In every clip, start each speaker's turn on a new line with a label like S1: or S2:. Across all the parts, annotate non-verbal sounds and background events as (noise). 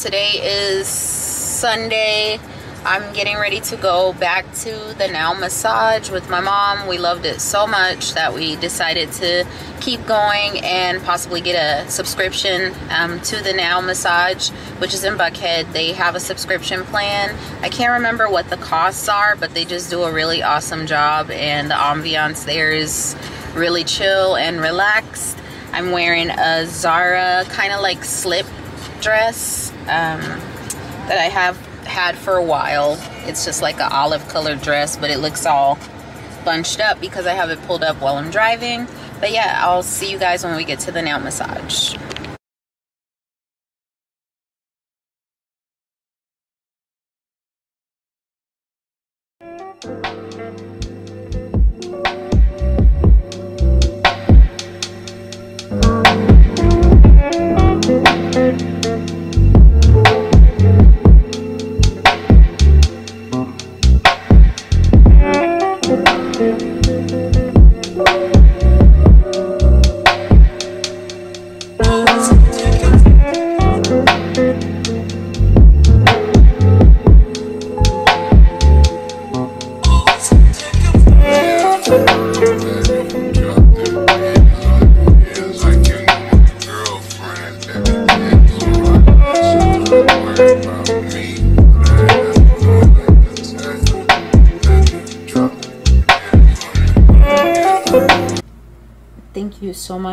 S1: today is Sunday. I'm getting ready to go back to the Now Massage with my mom. We loved it so much that we decided to keep going and possibly get a subscription um, to the Now Massage, which is in Buckhead. They have a subscription plan. I can't remember what the costs are, but they just do a really awesome job, and the ambiance there is really chill and relaxed. I'm wearing a Zara kind of like slip dress um, that I have had for a while. It's just like an olive colored dress, but it looks all bunched up because I have it pulled up while I'm driving. But yeah, I'll see you guys when we get to the nail massage.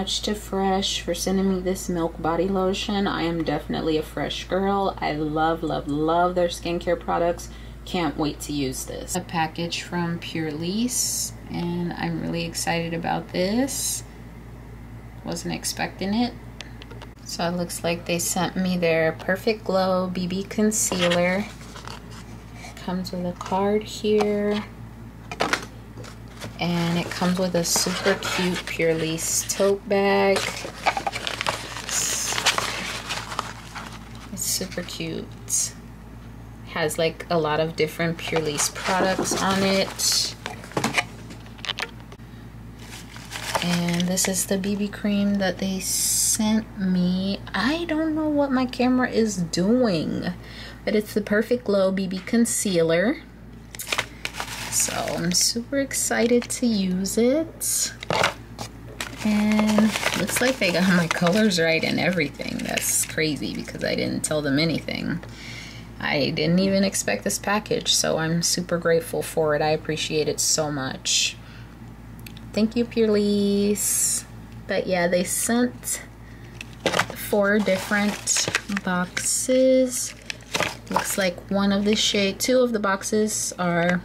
S1: Much to Fresh for sending me this milk body lotion. I am definitely a Fresh girl. I love, love, love their skincare products. Can't wait to use this. A package from Purlisse, and I'm really excited about this. Wasn't expecting it. So it looks like they sent me their Perfect Glow BB Concealer. Comes with a card here and it comes with a super cute Purlisse tote bag. It's, super cute. Has like a lot of different Purlisse products on it. And this is the BB cream that they sent me. I don't know what my camera is doing, but it's the Perfect Glow BB Concealer. So I'm super excited to use it. And looks like they got my colors right and everything. That's crazy because I didn't tell them anything. I didn't even expect this package, so I'm super grateful for it. I appreciate it so much. Thank you, Purlisse. But yeah, they sent four different boxes. Looks like one of the shade, two of the boxes are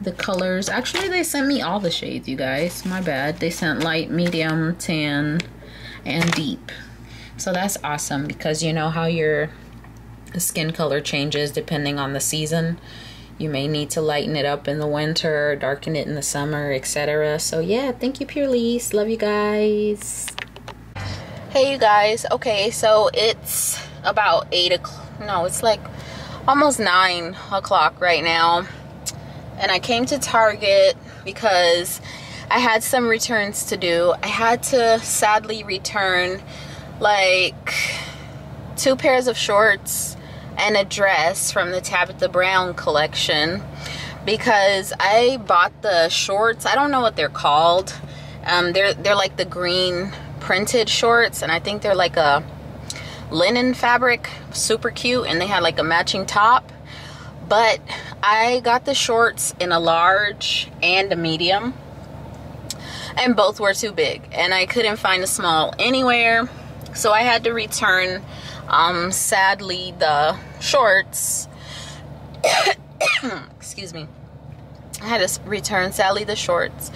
S1: the colors. Actually, they sent me all the shades, you guys. My bad. They sent light, medium, tan, and deep. So that's awesome because you know how your skin color changes depending on the season. You may need to lighten it up in the winter, darken it in the summer, etc. So yeah, thank you Purlisse. Love you guys. Hey you guys. Okay, so it's about 8 o'clock. No, it's like almost 9 o'clock right now and I came to Target because I had some returns to do. I had to sadly return like two pairs of shorts and a dress from the Tabitha Brown collection because I bought the shorts. I don't know what they're called. Um, they're they're like the green printed shorts, and I think they're like a linen fabric, super cute, and they had like a matching top. But I got the shorts in a large and a medium. And both were too big. And I couldn't find a small anywhere. So I had to return, um, sadly, the shorts. (coughs) Excuse me. I had to return, sadly, the shorts.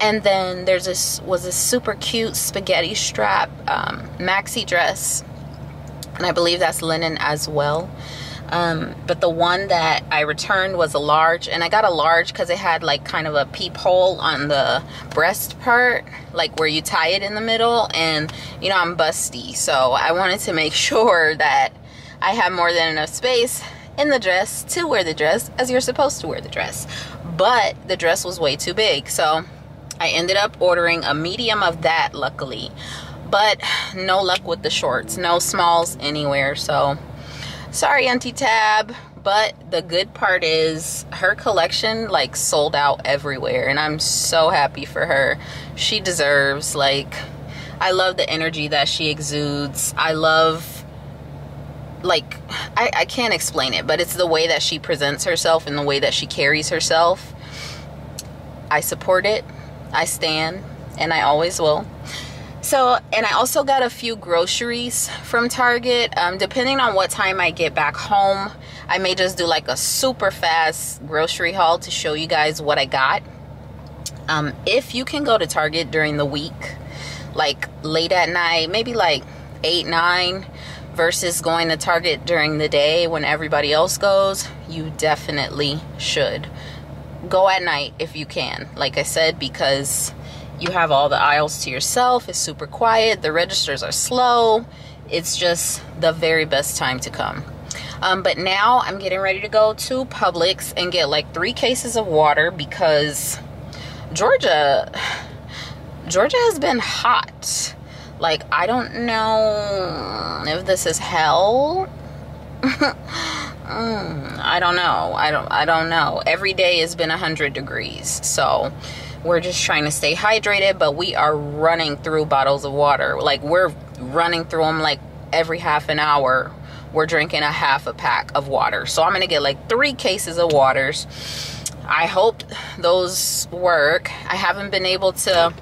S1: And then there's this was a super cute spaghetti strap um, maxi dress. And I believe that's linen as well. Um, but the one that I returned was a large, and I got a large because it had like kind of a peephole on the breast part, like where you tie it in the middle. And you know, I'm busty, so I wanted to make (laughs) sure that I have more than enough space in the dress to wear the dress as you're supposed to wear the dress. But the dress was way too big, so I ended up ordering a medium of that, luckily. but no luck with the shorts no smalls anywhere so sorry auntie tab but the good part is her collection like sold out everywhere and i'm so happy for her. She deserves like i love the energy that she exudes. I love like I, I can't explain it but it's the way that she presents herself and the way that she carries herself. I support it. I stand and i always will so, and I also got a few groceries from Target. Um, depending on what time I get back home, I may just do like a super fast grocery haul to show you guys what I got. Um, if you can go to Target during the week, like late at night, maybe like 8, 9, versus going to Target during the day when everybody else goes, you definitely should. Go at night if you can, like I said, because you have all the aisles to yourself. It's super quiet. The registers are slow. It's just the very best time to come. Um, but now I'm getting ready to go to Publix and get like three cases of water because Georgia, Georgia has been hot. Like, I don't know if this is hell. (laughs) mm, I don't know. I don't, I don't know. Every day has been 100 degrees. So, we're just trying to stay hydrated but we are running through bottles of water. Like we're running through them like every half an hour we're drinking a half a pack of water. So i'm gonna get like three cases of waters. I hope those work. I haven't been able to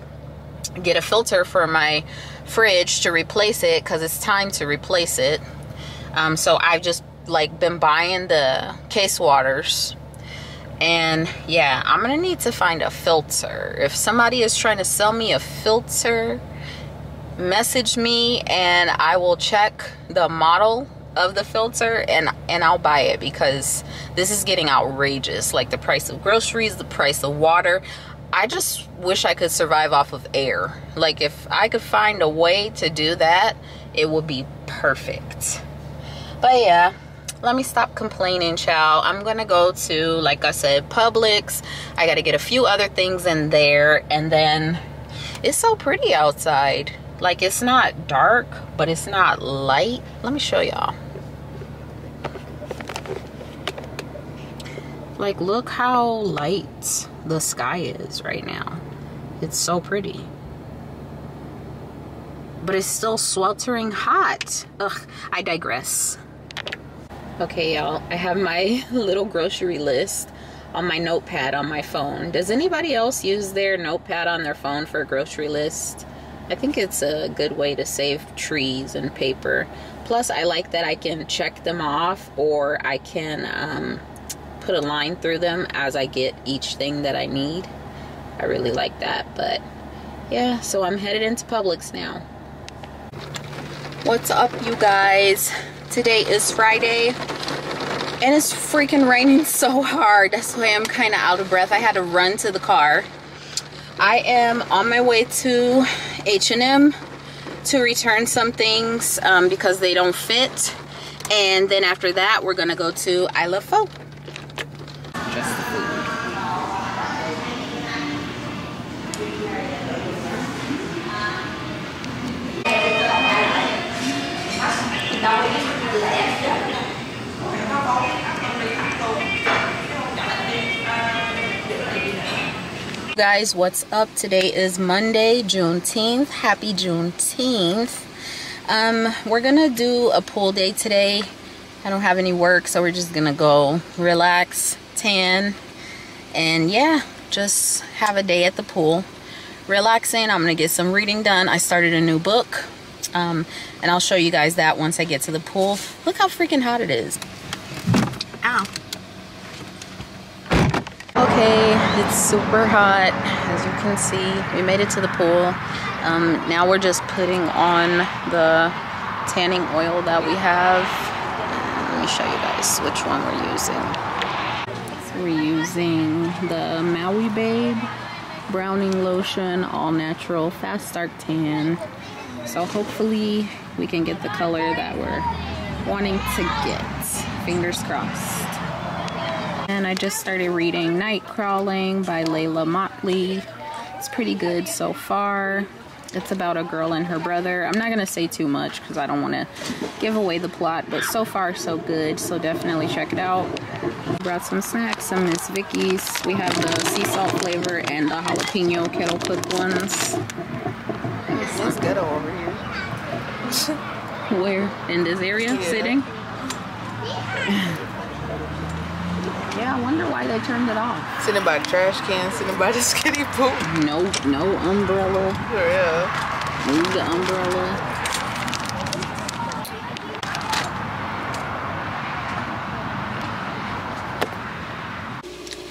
S1: get a filter for my fridge to replace it because it's time to replace it. Um, so i've just like been buying the case waters and yeah i'm gonna need to find a filter. If somebody is trying to sell me a filter message me and i will check the model of the filter and and i'll buy it because this is getting outrageous. Like the price of groceries the price of water. I just wish i could survive off of air. Like if i could find a way to do that it would be perfect. But yeah let me stop complaining child. I'm gonna go to like i said publix. I gotta get a few other things in there and then it's so pretty outside. Like it's not dark but it's not light. Let me show y'all. Like look how light the sky is right now. It's so pretty. But it's still sweltering hot. Ugh i digress Okay, y'all, I have my (laughs) little grocery list on my notepad on my phone. Does anybody else use their notepad on their phone for a grocery list? I think it's a good way to save trees and paper. Plus, I like that I can check them off or I can um, put a line through them as I get each thing that I need. I really like that, but yeah, so I'm headed into Publix now. What's up, you guys? Today is Friday and it's freaking raining (laughs) so hard. That's why I'm kind of out of breath. I had to run to the car. I am on my way to H&M to return some things um, because they don't fit. And then after that, we're to go to I Love Pho. Just guys what's up? Today is monday juneteenth. Happy juneteenth. Um we're gonna do a pool day today. I don't have any work so we're just gonna go relax tan and yeah just have a day at the pool. Relaxing i'm gonna get some reading done. I started a new book um, and i'll show you guys that once i get to the pool. Look how freaking hot it is ow Okay, it's super hot. As you can see, we made it to the pool. Um, now we're just putting on the tanning oil that we have. Let me show you guys which one we're using. So we're using the Maui Babe Browning Lotion All Natural Fast Start Tan. So hopefully we can get the color that we're wanting to get. Fingers crossed. And I just started reading Nightcrawling by Leila Mottley. It's pretty good so far. It's about a girl and her brother. I'm not gonna say too much because I don't want to give away the plot, but so far so good. So definitely check it out. Brought some snacks, some Miss Vickie's. We have the sea salt flavor and the jalapeno kettle cooked ones.
S2: It's ghetto over here.
S1: Where? In this area?
S2: Yeah.
S1: Sitting? (laughs) yeah, I wonder why they turned it off.
S2: Sitting by the trash can, sitting by the (laughs) skinny poop.
S1: No, no umbrella.
S2: For real.
S1: Move the umbrella.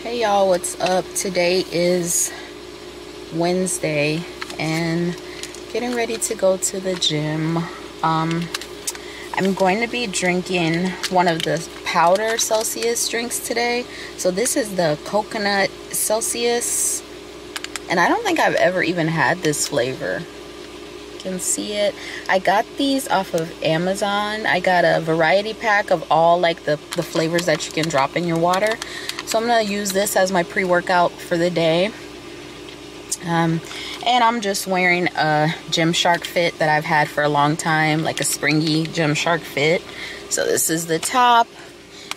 S1: Hey y'all, what's up? Today is Wednesday and getting ready to go to the gym. Um, I'm going to be drinking one of the powder Celsius drinks today. So this is the coconut Celsius and I don't think I've ever even had this flavor. You can see it. I got these off of Amazon. I got a variety pack of all like the, the flavors that you can drop in your water. So I'm gonna use this as my pre-workout for the day. Um, and I'm just wearing a Gymshark fit that I've had for a long time, like a springy Gymshark fit. So this is the top.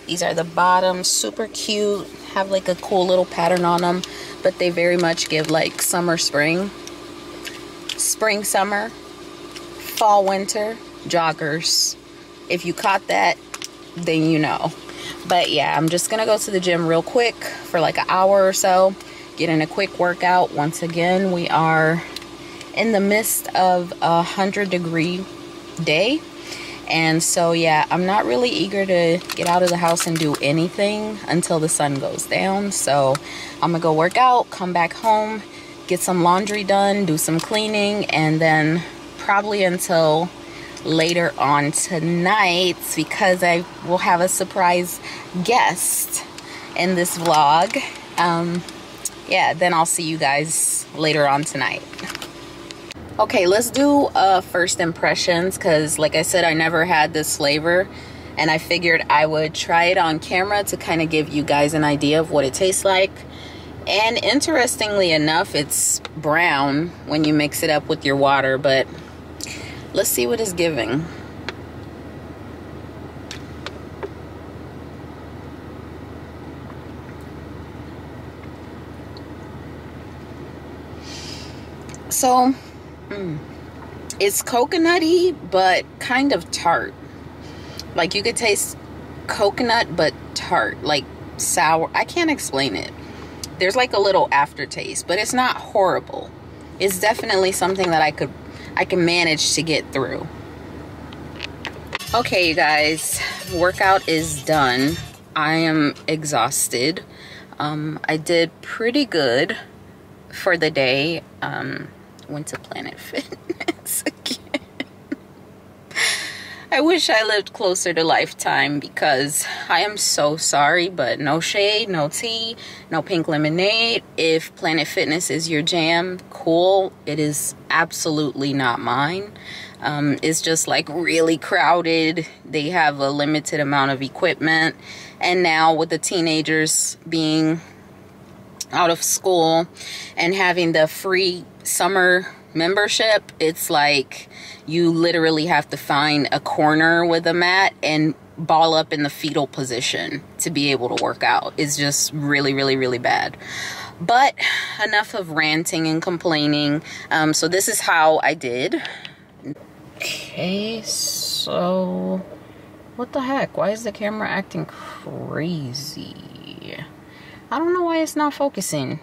S1: These are the bottoms, super cute. Have like a cool little pattern on them, but they very much give like summer, spring, spring, summer, fall, winter joggers. If you caught that, then you know. But yeah, I'm just gonna go to the gym real quick for like an hour or so, get in a quick workout. Once again, we are in the midst of a hundred degree day. And so yeah, I'm not really eager to get out of the house and do anything until the sun goes down. So I'm gonna go work out, come back home, get some laundry done, do some cleaning, and then probably until later on tonight because I will have a surprise guest in this vlog. Um, yeah, then I'll see you guys later on tonight. Okay, let's do uh, first impressions because, like I said, I never had this flavor and I figured I would try it on camera to kind of give you guys an idea of what it tastes like. And interestingly enough, it's brown when you mix it up with your water, but let's see what it's giving. So, mm, it's coconutty, but kind of tart. Like you could taste coconut, but tart, like sour. I can't explain it. There's like a little aftertaste, but it's not horrible. It's definitely something that I could I can manage to get through. Okay, you guys, workout is done. I am exhausted. Um, I did pretty good for the day. Um, went to Planet (laughs) Fitness again. I wish I lived closer to Lifetime because I am so sorry, but no shade, no tea, no pink lemonade. If Planet Fitness is your jam, cool. It is absolutely not mine. Um, it's just like really crowded. They have a limited amount of equipment. And now with the teenagers being out of school and having the free summer membership, it's like you literally have to find a corner with a mat and ball up in the fetal position to be able to work out. It's just really, really, really bad. But enough of ranting and complaining. Um, so this is how I did. Okay, so what the heck? Why is the camera acting crazy? I don't know why it's not focusing.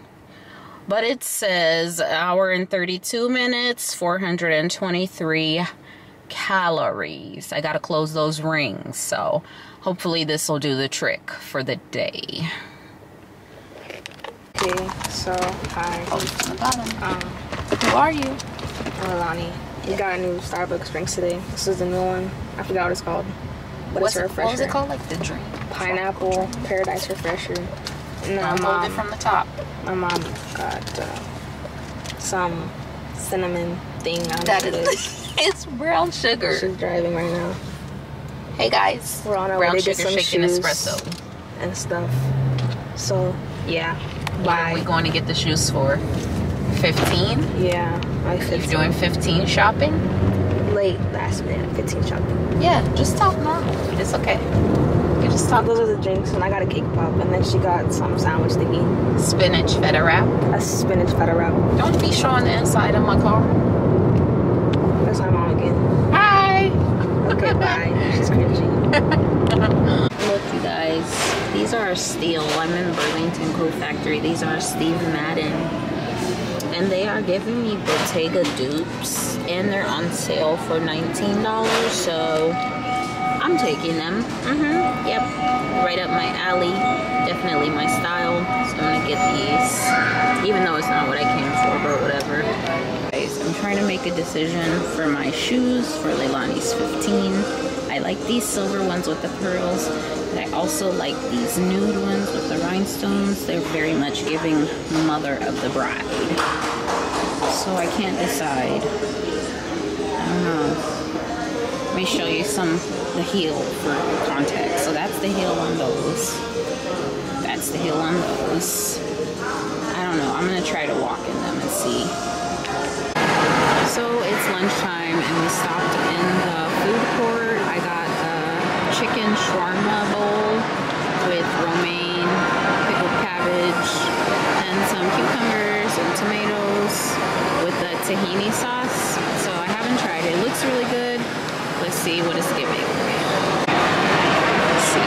S1: But it says hour and 32 minutes, 423 calories. I gotta close those rings, so hopefully this will do the trick for the day.
S3: Okay, so hi.
S1: Oh, from the bottom.
S3: Um,
S1: Who are you?
S3: I'm Alani. We got a new Starbucks drink today. This is the new one. I forgot what it's called. But
S1: What's
S3: it's a
S1: it, what was it called? Like the drink?
S3: Pineapple Paradise Refresher. My
S1: it
S3: mom,
S1: from the top.
S3: my mom got uh, some cinnamon thing. I
S1: That
S3: it (laughs)
S1: is, brown sugar.
S3: She's driving right now.
S1: Hey guys,
S3: We're on our
S1: brown
S3: way to get some shoes
S1: espresso.
S3: and stuff. So, yeah.
S1: What are we going to get the shoes for? 15?
S3: Yeah, like
S1: You
S3: 15.
S1: doing 15 shopping?
S3: late last minute 15 shopping.
S1: Yeah, just talk normal. It's okay. You just talk
S3: Those are the drinks, and I got a cake pop, and then she got some sandwich thingy,
S1: spinach feta wrap.
S3: a spinach feta wrap.
S1: Don't be showing the inside of my car.
S3: That's my mom again.
S1: Hi.
S3: Okay, (laughs) bye. She's cringy.
S1: Look, you guys. These are steel. I'm in Burlington Coat Factory. These are Steve Madden. And they are giving me Bottega dupes. And they're on sale for $19. So I'm taking them. Mm-hmm. Yep. Right up my alley. Definitely my style. So I'm gonna get these. Even though it's not what I came for, but whatever. Guys, I'm trying to make a decision for my shoes for Leilani's 15. I like these silver ones with the pearls, but I also like these nude ones with the rhinestones. They're very much giving mother of the bride. So I can't decide. I don't know. Let me show you some the heel for context. So that's the heel on those. That's the heel on those. I don't know. I'm gonna try to walk in them and see. So it's lunchtime and we stopped in the food court. I got a chicken shawarma bowl with romaine, pickled cabbage, and some cucumbers and tomatoes with the tahini sauce. So I haven't tried it. It looks really good. Let's see what it's giving. Let's see.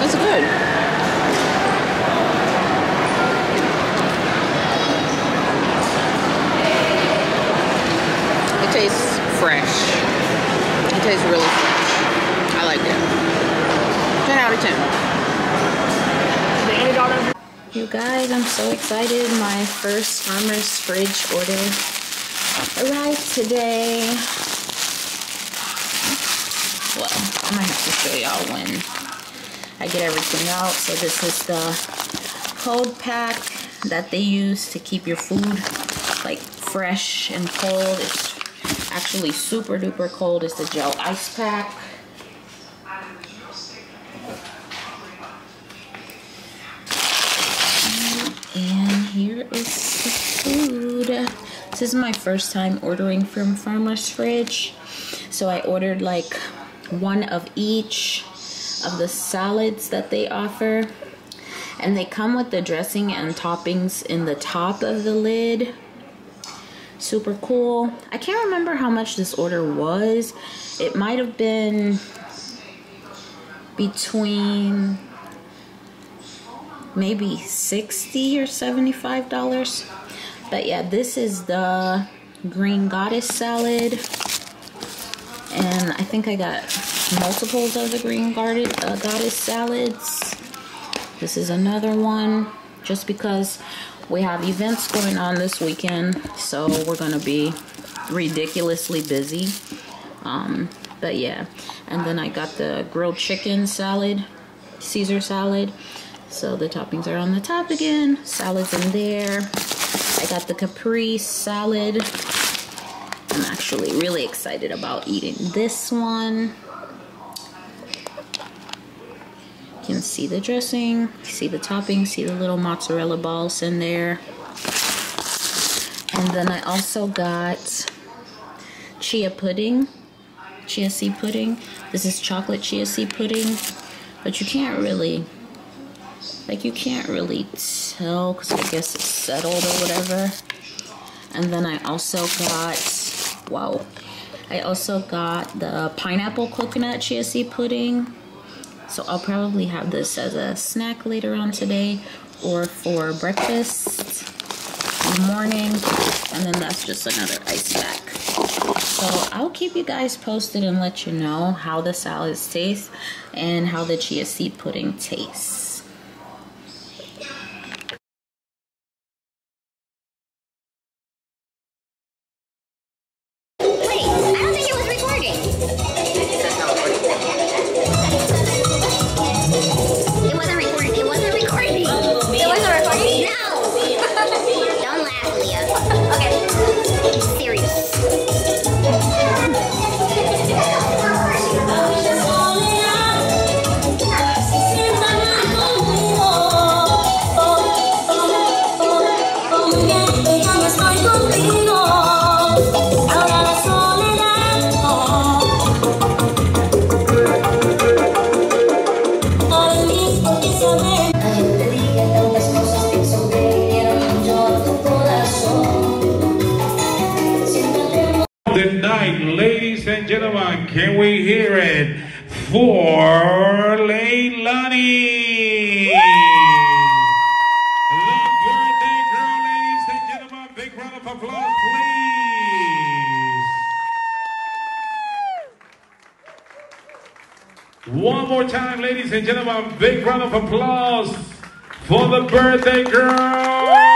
S1: It's good. It tastes fresh. It tastes really fresh. I like it. 10 out of 10.
S3: The eighty dollars.
S1: You guys, I'm so excited. My first farmer's fridge order arrived today. Well, I might have to show y'all when I get everything out. So this is the cold pack that they use to keep your food like fresh and cold. It's actually super duper cold. It's the gel ice pack. And here is the food. This is my first time ordering from Farmer's Fridge. So I ordered like one of each of the salads that they offer. And they come with the dressing and toppings in the top of the lid. Super cool. I can't remember how much this order was. It might have been between maybe 60 or 75 dollars but yeah this is the green goddess salad and i think i got multiples of the green uh, goddess salads this is another one just because we have events going on this weekend so we're gonna be ridiculously busy um but yeah and then i got the grilled chicken salad caesar salad so the toppings are on the top again. Salads in there. I got the capri salad. I'm actually really excited about eating this one. You can see the dressing, see the topping, see the little mozzarella balls in there. And then I also got chia pudding, chia seed pudding. This is chocolate chia seed pudding, but you can't really like you can't really tell because I guess it's settled or whatever. And then I also got, wow, I also got the pineapple coconut chia seed pudding. So I'll probably have this as a snack later on today or for breakfast in the morning. And then that's just another ice pack. So I'll keep you guys posted and let you know how the salads taste and how the chia seed pudding tastes.
S4: For Leilani? The birthday girl, ladies and gentlemen. Big round of applause, please. One more time, ladies and gentlemen. Big round of applause for the birthday girl.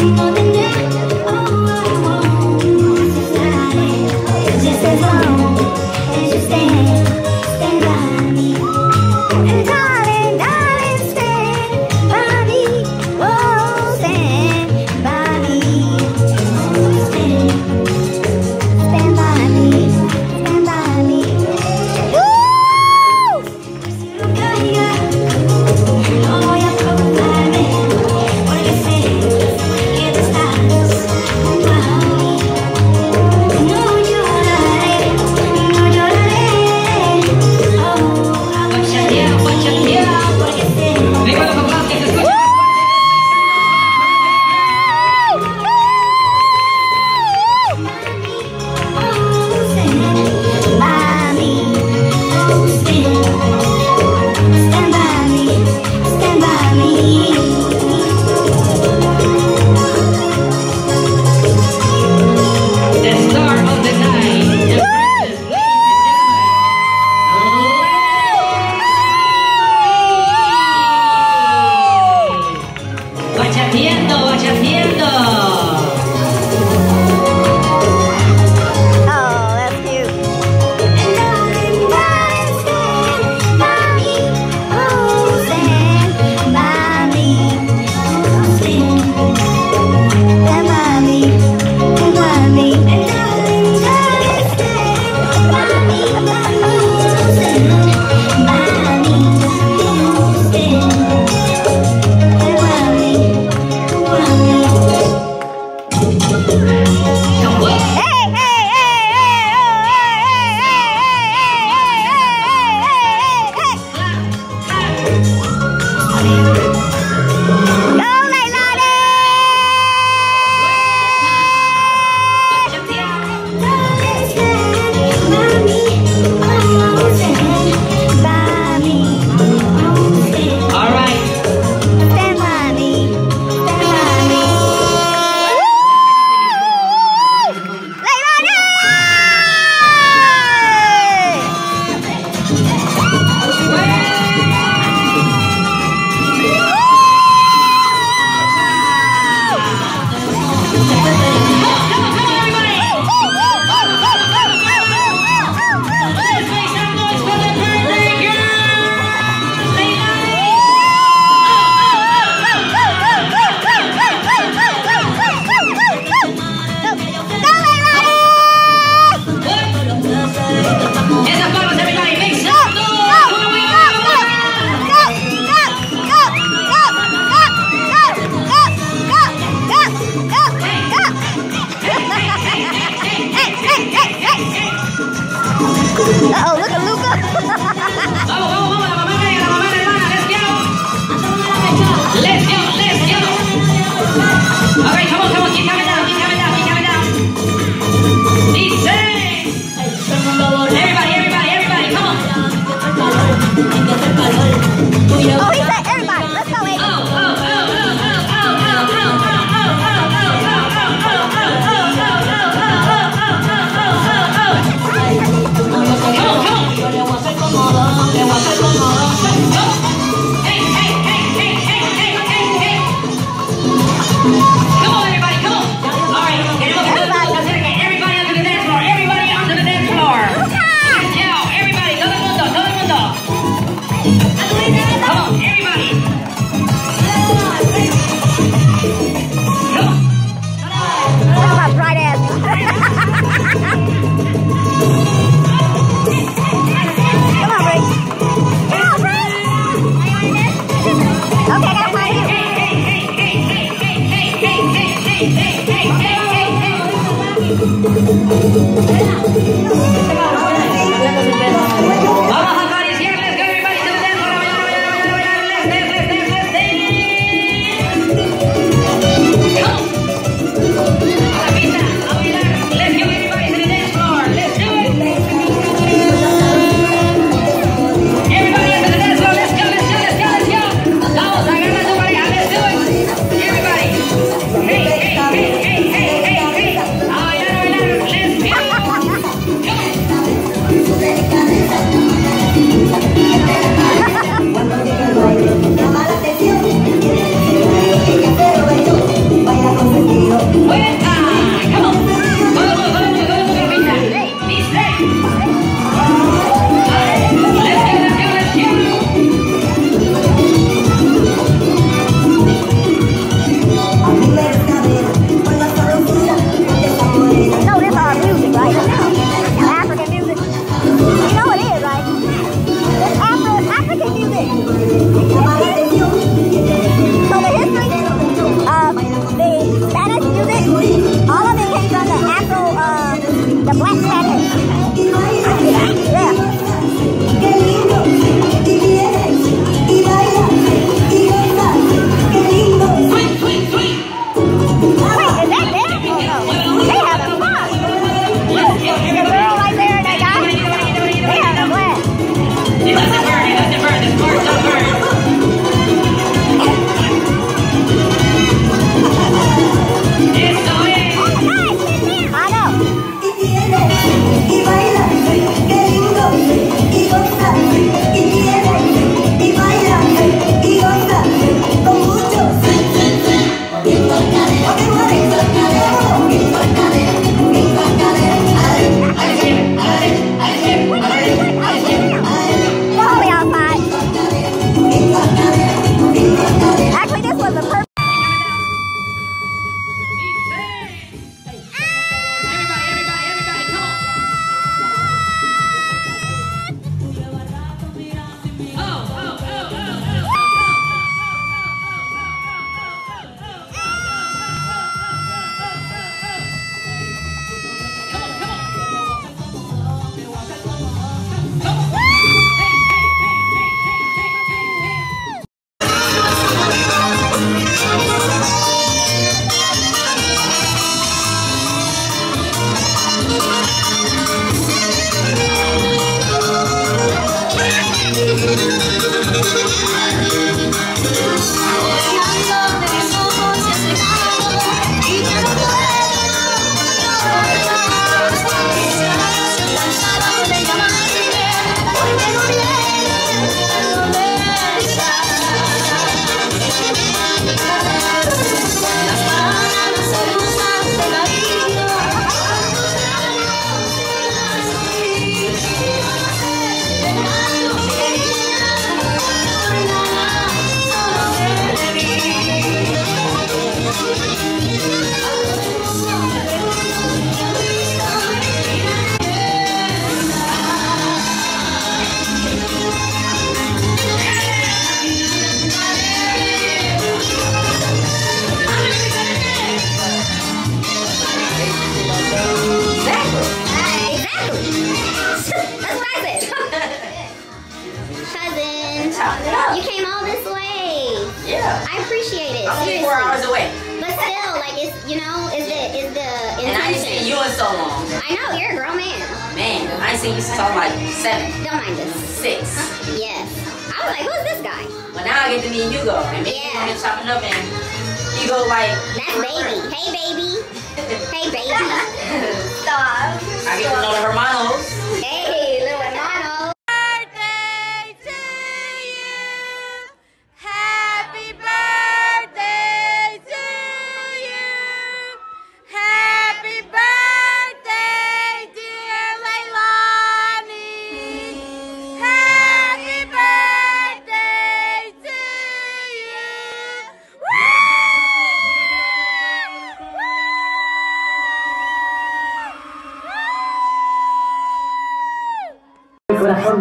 S4: The
S5: All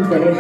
S6: corazón Teresa,